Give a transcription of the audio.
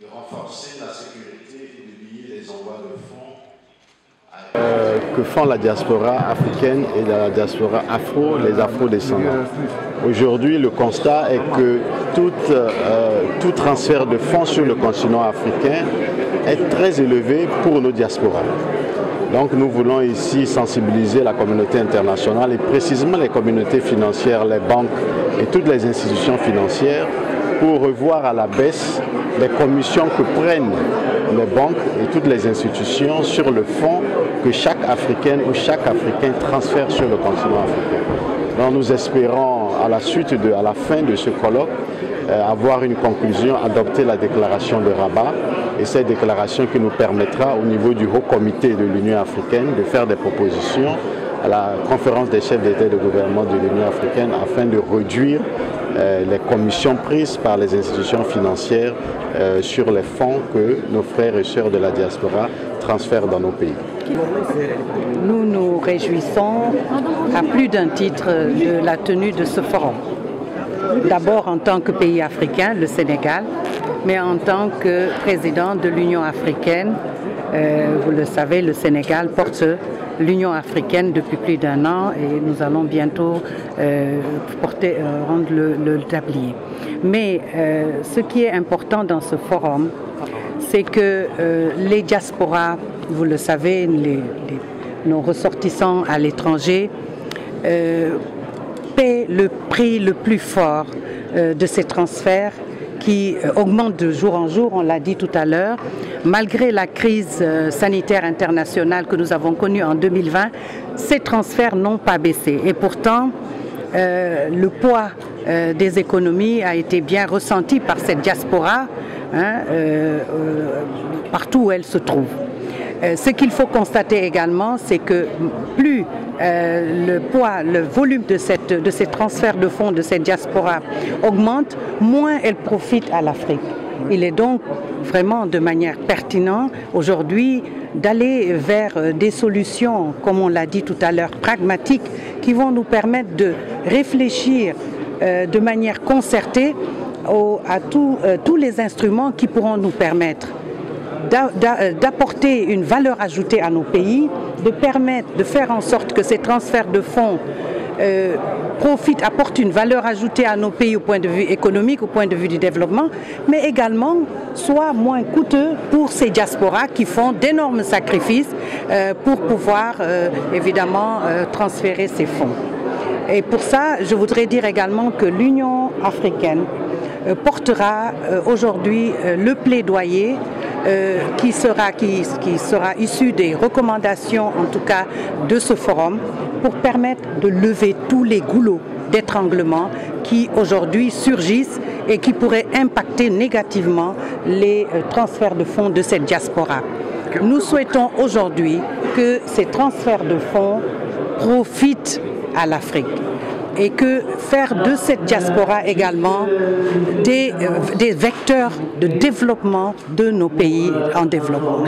de renforcer la sécurité et de lier les envois de fonds euh, que font la diaspora africaine et la diaspora afro, les afro-descendants? Aujourd'hui, le constat est que tout, euh, tout transfert de fonds sur le continent africain est très élevé pour nos diasporas. Donc nous voulons ici sensibiliser la communauté internationale et précisément les communautés financières, les banques et toutes les institutions financières pour revoir à la baisse les commissions que prennent les banques et toutes les institutions sur le fonds que chaque Africaine ou chaque Africain transfère sur le continent africain. Nous espérons à la suite, de, à la fin de ce colloque, euh, avoir une conclusion, adopter la déclaration de Rabat et cette déclaration qui nous permettra au niveau du haut comité de l'Union africaine de faire des propositions à la conférence des chefs d'État et de gouvernement de l'Union africaine afin de réduire euh, les commissions prises par les institutions financières euh, sur les fonds que nos frères et sœurs de la diaspora transfèrent dans nos pays. Nous nous réjouissons à plus d'un titre de la tenue de ce forum. D'abord en tant que pays africain, le Sénégal, mais en tant que président de l'Union africaine, euh, vous le savez, le Sénégal porte l'Union africaine depuis plus d'un an et nous allons bientôt euh, porter, euh, rendre le, tablier. Mais ce qui est important dans ce forum, c'est que les diasporas, vous le savez, nos ressortissants à l'étranger, paient le prix le plus fort de ces transferts qui euh, augmente de jour en jour, on l'a dit tout à l'heure. Malgré la crise euh, sanitaire internationale que nous avons connue en 2020, ces transferts n'ont pas baissé. Et pourtant, euh, le poids des économies a été bien ressenti par cette diaspora hein, partout où elle se trouve. Ce qu'il faut constater également, c'est que plus euh, le poids, le volume de, cette, de ces transferts de fonds de cette diaspora augmente, moins elle profite à l'Afrique. Il est donc vraiment de manière pertinente aujourd'hui d'aller vers euh, des solutions, comme on l'a dit tout à l'heure, pragmatiques, qui vont nous permettre de réfléchir euh, de manière concertée à tous les instruments qui pourront nous permettre d'apporter une valeur ajoutée à nos pays, de permettre de faire en sorte que ces transferts de fonds euh, profitent, apportent une valeur ajoutée à nos pays au point de vue économique, au point de vue du développement, mais également soient moins coûteux pour ces diasporas qui font d'énormes sacrifices euh, pour pouvoir euh, évidemment transférer ces fonds. Et pour ça, je voudrais dire également que l'Union africaine portera aujourd'hui le plaidoyer euh, qui, sera, qui, sera issu des recommandations, en tout cas, de ce forum, pour permettre de lever tous les goulots d'étranglement qui aujourd'hui surgissent et qui pourraient impacter négativement les euh, transferts de fonds de cette diaspora. Nous souhaitons aujourd'hui que ces transferts de fonds profitent à l'Afrique et que faire de cette diaspora également des, euh, des vecteurs de développement de nos pays en développement.